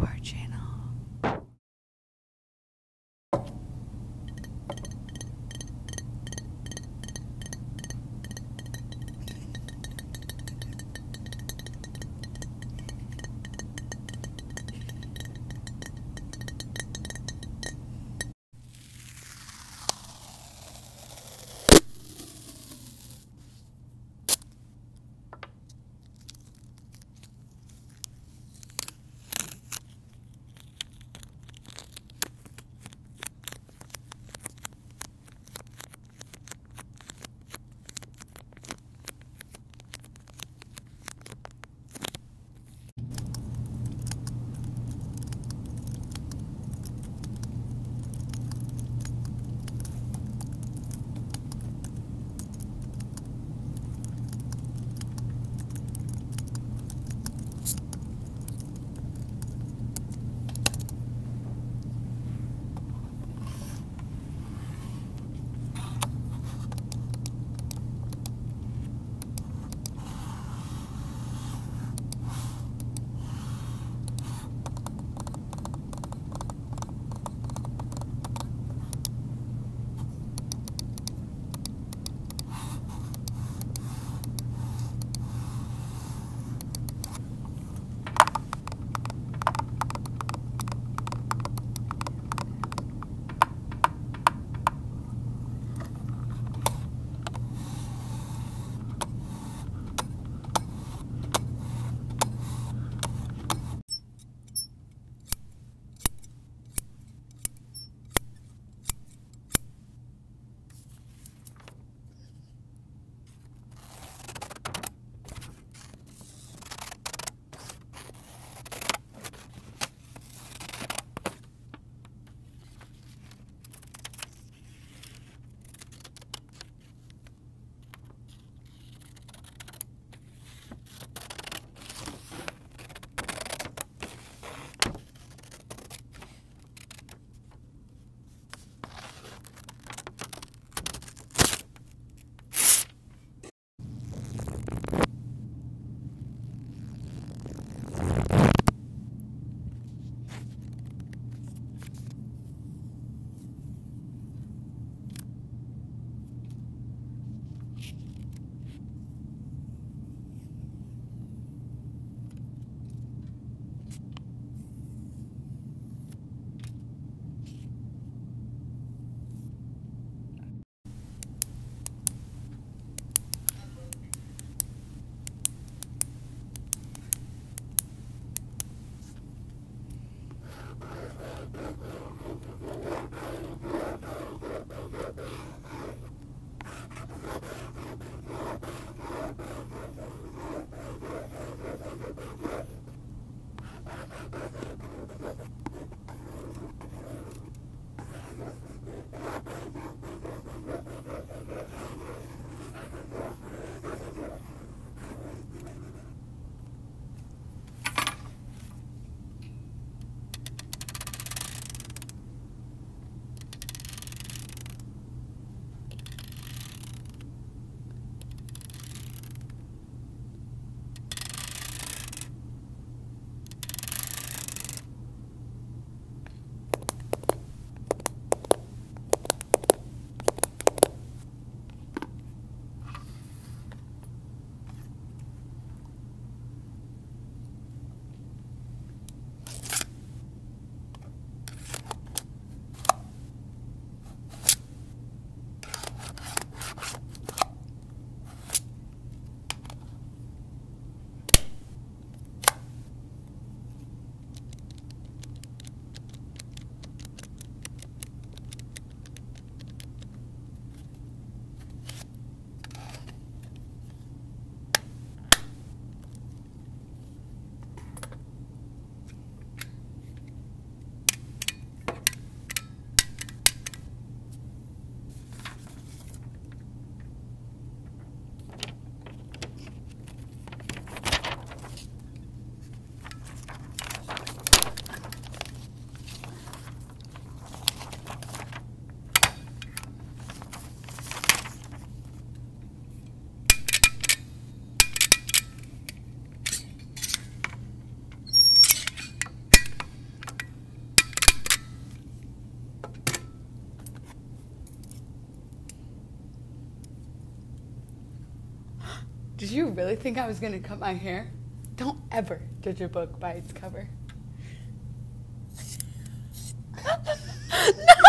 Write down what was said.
to Did you really think I was going to cut my hair? Don't ever judge a book by its cover. no!